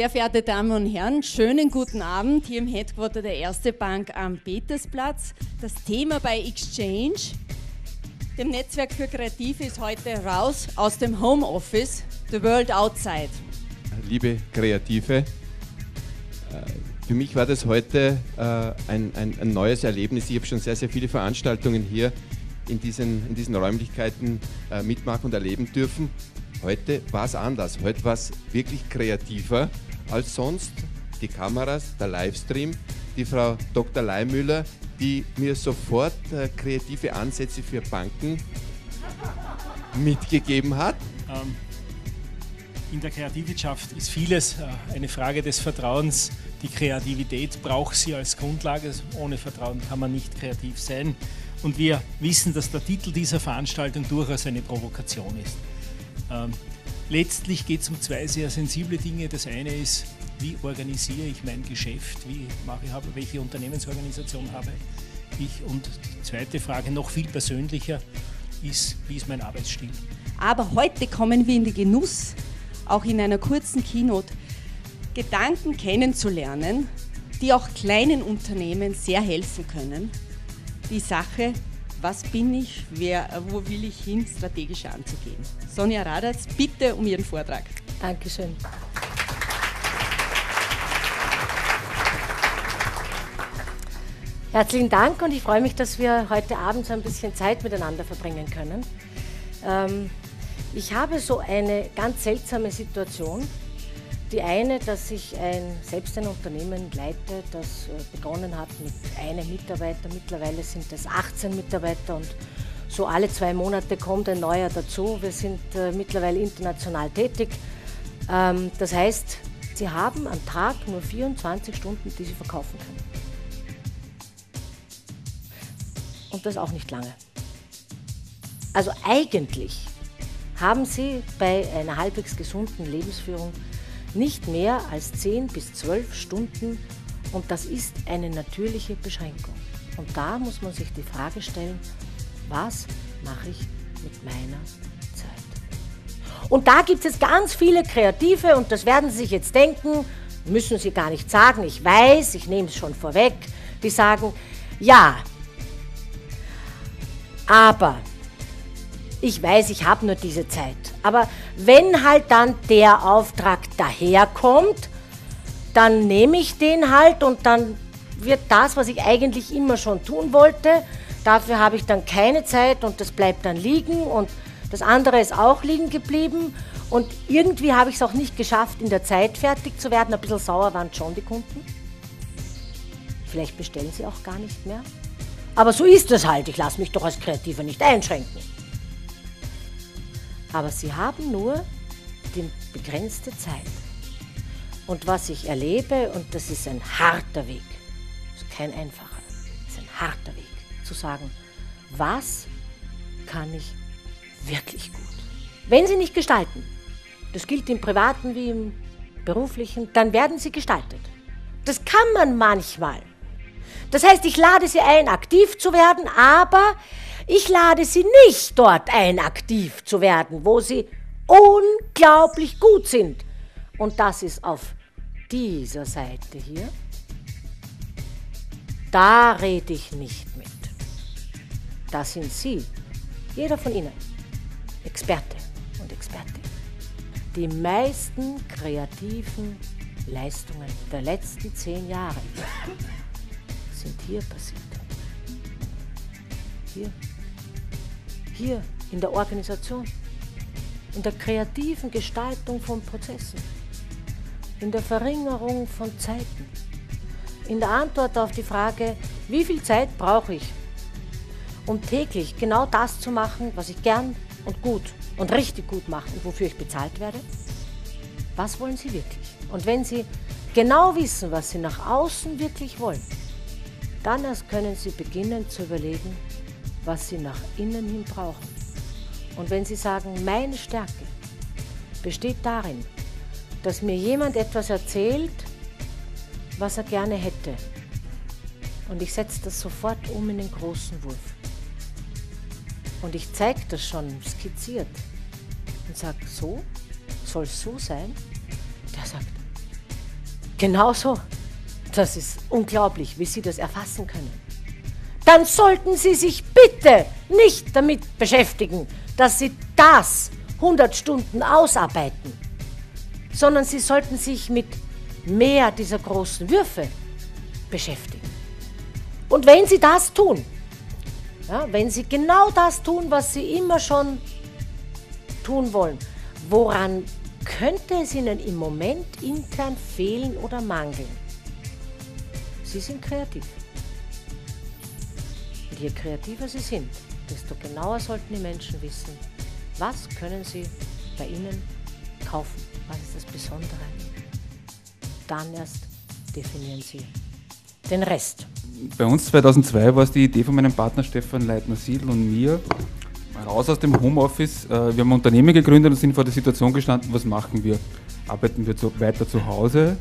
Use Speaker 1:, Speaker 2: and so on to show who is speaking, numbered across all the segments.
Speaker 1: Sehr verehrte Damen und Herren, schönen guten Abend hier im Headquarter der Erste Bank am Petersplatz. Das Thema bei Exchange, dem Netzwerk für Kreative, ist heute raus aus dem Homeoffice, The World Outside.
Speaker 2: Liebe Kreative, äh, für mich war das heute äh, ein, ein, ein neues Erlebnis. Ich habe schon sehr, sehr viele Veranstaltungen hier in diesen, in diesen Räumlichkeiten äh, mitmachen und erleben dürfen. Heute war es anders. Heute war es wirklich kreativer als sonst. Die Kameras, der Livestream, die Frau Dr. Leimüller, die mir sofort äh, kreative Ansätze für Banken mitgegeben hat. Ähm,
Speaker 3: in der Kreativwirtschaft ist vieles äh, eine Frage des Vertrauens. Die Kreativität braucht sie als Grundlage. Ohne Vertrauen kann man nicht kreativ sein. Und wir wissen, dass der Titel dieser Veranstaltung durchaus eine Provokation ist. Ähm, letztlich geht es um zwei sehr sensible Dinge. Das eine ist, wie organisiere ich mein Geschäft, wie mache ich, welche Unternehmensorganisation habe ich. Und die zweite Frage, noch viel persönlicher, ist, wie ist mein Arbeitsstil.
Speaker 1: Aber heute kommen wir in den Genuss, auch in einer kurzen Keynote, Gedanken kennenzulernen, die auch kleinen Unternehmen sehr helfen können, die Sache was bin ich, wer, wo will ich hin, strategisch anzugehen. Sonja Radatz, bitte um Ihren Vortrag.
Speaker 4: Dankeschön. Herzlichen Dank und ich freue mich, dass wir heute Abend so ein bisschen Zeit miteinander verbringen können. Ähm, ich habe so eine ganz seltsame Situation. Die eine, dass ich ein, selbst ein Unternehmen leite, das äh, begonnen hat mit einem Mitarbeiter. Mittlerweile sind es 18 Mitarbeiter und so alle zwei Monate kommt ein neuer dazu. Wir sind äh, mittlerweile international tätig. Ähm, das heißt, Sie haben am Tag nur 24 Stunden, die Sie verkaufen können. Und das auch nicht lange. Also eigentlich haben Sie bei einer halbwegs gesunden Lebensführung nicht mehr als 10 bis 12 Stunden und das ist eine natürliche Beschränkung. Und da muss man sich die Frage stellen, was mache ich mit meiner Zeit? Und da gibt es jetzt ganz viele Kreative und das werden Sie sich jetzt denken, müssen Sie gar nicht sagen, ich weiß, ich nehme es schon vorweg, die sagen, ja, aber ich weiß, ich habe nur diese Zeit. Aber wenn halt dann der Auftrag daherkommt, dann nehme ich den halt und dann wird das, was ich eigentlich immer schon tun wollte, dafür habe ich dann keine Zeit und das bleibt dann liegen und das andere ist auch liegen geblieben und irgendwie habe ich es auch nicht geschafft, in der Zeit fertig zu werden. Ein bisschen sauer waren schon die Kunden. Vielleicht bestellen sie auch gar nicht mehr. Aber so ist es halt. Ich lasse mich doch als Kreativer nicht einschränken. Aber sie haben nur die begrenzte Zeit. Und was ich erlebe, und das ist ein harter Weg, ist kein einfacher, ist ein harter Weg, zu sagen, was kann ich wirklich gut. Wenn Sie nicht gestalten, das gilt im privaten wie im beruflichen, dann werden Sie gestaltet. Das kann man manchmal. Das heißt, ich lade Sie ein, aktiv zu werden, aber ich lade Sie nicht dort ein, aktiv zu werden, wo Sie unglaublich gut sind. Und das ist auf dieser Seite hier. Da rede ich nicht mit. Da sind Sie, jeder von Ihnen, Experte und Expertin. Die meisten kreativen Leistungen der letzten zehn Jahre sind hier passiert. Hier hier in der Organisation, in der kreativen Gestaltung von Prozessen, in der Verringerung von Zeiten, in der Antwort auf die Frage, wie viel Zeit brauche ich, um täglich genau das zu machen, was ich gern und gut und richtig gut mache und wofür ich bezahlt werde? Was wollen Sie wirklich? Und wenn Sie genau wissen, was Sie nach außen wirklich wollen, dann erst können Sie beginnen zu überlegen, was sie nach innen hin brauchen. Und wenn sie sagen, meine Stärke besteht darin, dass mir jemand etwas erzählt, was er gerne hätte. Und ich setze das sofort um in den großen Wurf. Und ich zeige das schon skizziert und sage, so? Soll es so sein? Der sagt, Genauso. Das ist unglaublich, wie Sie das erfassen können. Dann sollten Sie sich bitte nicht damit beschäftigen, dass Sie das 100 Stunden ausarbeiten, sondern Sie sollten sich mit mehr dieser großen Würfe beschäftigen. Und wenn Sie das tun, ja, wenn Sie genau das tun, was Sie immer schon tun wollen, woran könnte es Ihnen im Moment intern fehlen oder mangeln? Sie sind kreativ. Je kreativer Sie sind, desto genauer sollten die Menschen wissen, was können sie bei Ihnen kaufen, was ist das Besondere. Dann erst definieren Sie den Rest.
Speaker 5: Bei uns 2002 war es die Idee von meinem Partner Stefan Leitner-Siedl und mir, raus aus dem Homeoffice. Äh, wir haben ein Unternehmen gegründet und sind vor der Situation gestanden, was machen wir? Arbeiten wir weiter zu Hause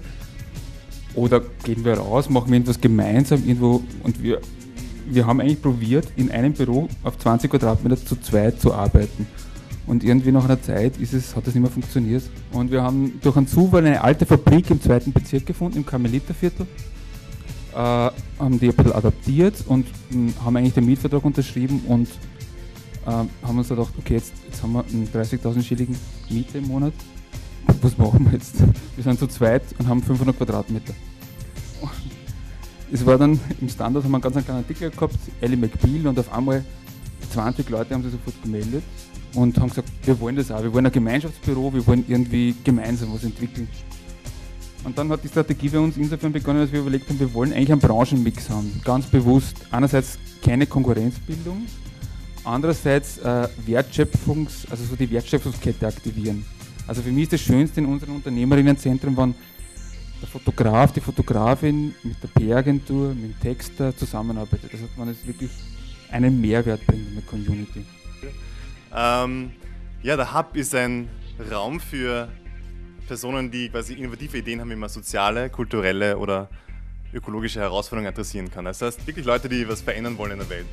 Speaker 5: oder gehen wir raus, machen wir irgendwas gemeinsam irgendwo und wir, wir haben eigentlich probiert, in einem Büro auf 20 Quadratmeter zu zweit zu arbeiten. Und irgendwie nach einer Zeit ist es, hat das nicht mehr funktioniert. Und wir haben durch einen Zufall eine alte Fabrik im zweiten Bezirk gefunden, im Karmeliterviertel. Äh, haben die ein bisschen adaptiert und mh, hm, haben eigentlich den Mietvertrag unterschrieben und äh, haben uns gedacht, okay, jetzt, jetzt haben wir einen 30.000 Schilligen Miete im Monat. Was machen wir jetzt? Wir sind zu zweit und haben 500 Quadratmeter. Es war dann im Standard, haben wir einen ganz kleinen Artikel gehabt, Ellie McBeal, und auf einmal 20 Leute haben sich sofort gemeldet und haben gesagt, wir wollen das auch, wir wollen ein Gemeinschaftsbüro, wir wollen irgendwie gemeinsam was entwickeln. Und dann hat die Strategie bei uns insofern begonnen, dass wir überlegt haben, wir wollen eigentlich einen Branchenmix haben. Ganz bewusst. Einerseits keine Konkurrenzbildung, andererseits äh, Wertschöpfungs-, also so die Wertschöpfungskette aktivieren. Also für mich ist das Schönste in unserem Unternehmerinnenzentrum, wenn der Fotograf, die Fotografin mit der PR-Agentur, mit dem Texter zusammenarbeitet. Das hat man es wirklich einen Mehrwert bringt in der Community.
Speaker 6: Ähm, ja, der Hub ist ein Raum für Personen, die quasi innovative Ideen haben, wie man soziale, kulturelle oder ökologische Herausforderungen adressieren kann. Das heißt, wirklich Leute, die was verändern wollen in der Welt.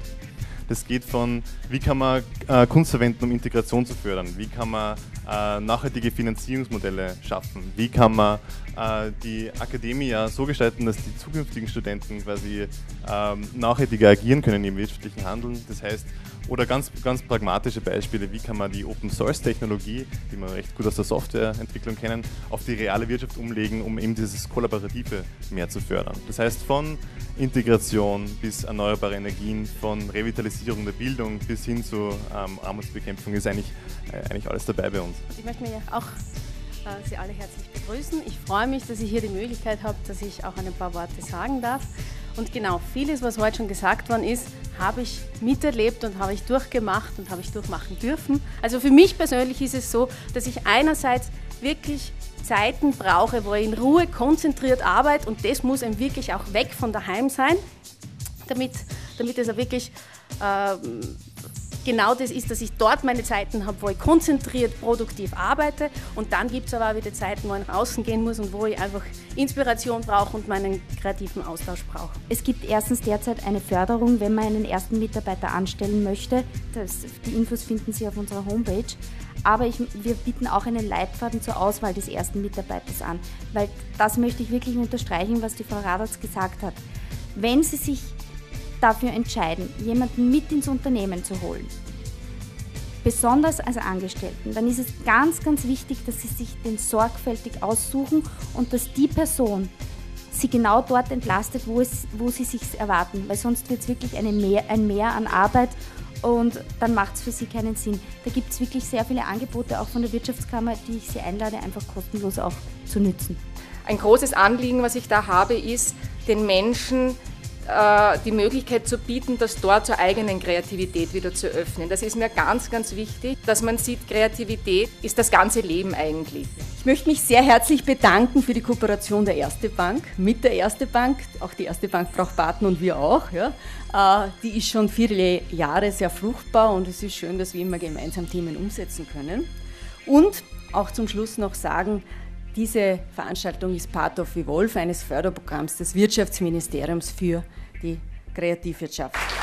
Speaker 6: Das geht von, wie kann man äh, Kunst verwenden, um Integration zu fördern, wie kann man äh, nachhaltige Finanzierungsmodelle schaffen, wie kann man äh, die Akademie so gestalten, dass die zukünftigen Studenten quasi ähm, nachhaltiger agieren können im wirtschaftlichen Handeln. Das heißt, oder ganz, ganz pragmatische Beispiele, wie kann man die Open Source Technologie, die wir recht gut aus der Softwareentwicklung kennen, auf die reale Wirtschaft umlegen, um eben dieses Kollaborative mehr zu fördern. Das heißt, von Integration bis erneuerbare Energien, von Revitalisierung der Bildung bis hin zu ähm, Armutsbekämpfung ist eigentlich, äh, eigentlich alles dabei bei uns.
Speaker 1: Ich möchte mich auch äh, Sie alle herzlich begrüßen. Ich freue mich, dass ich hier die Möglichkeit habe, dass ich auch ein paar Worte sagen darf. Und genau, vieles, was heute schon gesagt worden ist, habe ich miterlebt und habe ich durchgemacht und habe ich durchmachen dürfen. Also für mich persönlich ist es so, dass ich einerseits wirklich Zeiten brauche, wo ich in Ruhe konzentriert arbeite und das muss eben wirklich auch weg von daheim sein, damit, damit es auch wirklich äh, genau das ist, dass ich dort meine Zeiten habe, wo ich konzentriert, produktiv arbeite. Und dann gibt es aber auch wieder Zeiten, wo ich nach außen gehen muss und wo ich einfach Inspiration brauche und meinen kreativen Austausch brauche.
Speaker 7: Es gibt erstens derzeit eine Förderung, wenn man einen ersten Mitarbeiter anstellen möchte. Das, die Infos finden Sie auf unserer Homepage. Aber ich, wir bieten auch einen Leitfaden zur Auswahl des ersten Mitarbeiters an, weil das möchte ich wirklich unterstreichen, was die Frau Radatz gesagt hat. Wenn Sie sich dafür entscheiden, jemanden mit ins Unternehmen zu holen, besonders als Angestellten, dann ist es ganz, ganz wichtig, dass Sie sich den sorgfältig aussuchen und dass die Person Sie genau dort entlastet, wo, es, wo Sie sich erwarten, weil sonst wird es wirklich eine mehr, ein Mehr an Arbeit und dann macht es für Sie keinen Sinn. Da gibt es wirklich sehr viele Angebote, auch von der Wirtschaftskammer, die ich Sie einlade, einfach kostenlos auch zu nützen.
Speaker 8: Ein großes Anliegen, was ich da habe, ist, den Menschen die Möglichkeit zu bieten, das Tor zur eigenen Kreativität wieder zu öffnen. Das ist mir ganz, ganz wichtig, dass man sieht, Kreativität ist das ganze Leben eigentlich.
Speaker 1: Ich möchte mich sehr herzlich bedanken für die Kooperation der Erste Bank mit der Erste Bank. Auch die Erste Bank braucht Partner und wir auch. Ja. Äh, die ist schon viele Jahre sehr fruchtbar und es ist schön, dass wir immer gemeinsam Themen umsetzen können. Und auch zum Schluss noch sagen, diese Veranstaltung ist Part of Evolve, eines Förderprogramms des Wirtschaftsministeriums für die Kreativwirtschaft.